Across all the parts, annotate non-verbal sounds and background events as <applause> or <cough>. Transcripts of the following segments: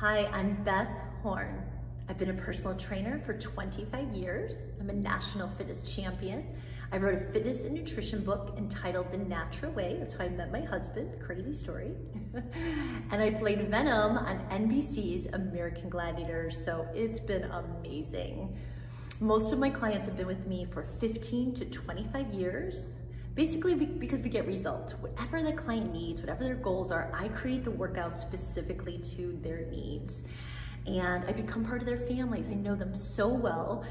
Hi, I'm Beth Horn. I've been a personal trainer for 25 years. I'm a national fitness champion. I wrote a fitness and nutrition book entitled The Natural Way. That's how I met my husband, crazy story. <laughs> and I played Venom on NBC's American Gladiator, so it's been amazing. Most of my clients have been with me for 15 to 25 years. Basically because we get results. Whatever the client needs, whatever their goals are, I create the workout specifically to their needs. And I become part of their families. I know them so well.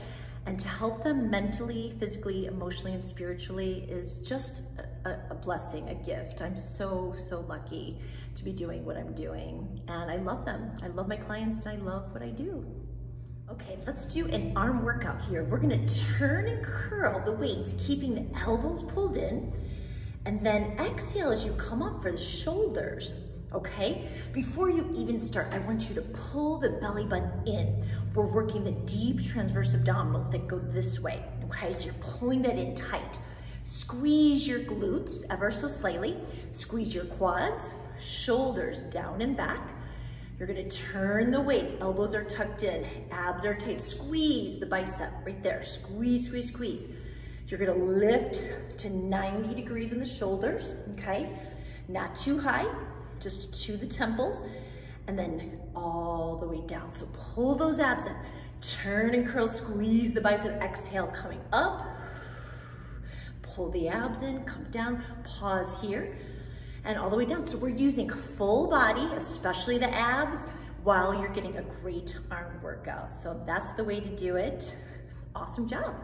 And to help them mentally, physically, emotionally, and spiritually is just a, a, blessing, a gift. I'm so, so lucky to be doing what I'm doing. And I love them. I love my clients and I love what I do. Okay, let's do an arm workout here. We're gonna turn and curl the weights, keeping the elbows pulled in, and then exhale as you come up for the shoulders, okay? Before you even start, I want you to pull the belly button in. We're working the deep transverse abdominals that go this way, okay? So you're pulling that in tight. Squeeze your glutes ever so slightly. Squeeze your quads, shoulders down and back. You're gonna turn the weights, elbows are tucked in, abs are tight. Squeeze the bicep right there. Squeeze, squeeze, squeeze. You're gonna lift to 90 degrees in the shoulders, okay? Not too high, just to the temples, and then all the way down. So pull those abs in. Turn and curl, squeeze the bicep, exhale, coming up. Pull the abs in, come down, pause here and all the way down. So we're using full body, especially the abs, while you're getting a great arm workout. So that's the way to do it. Awesome job.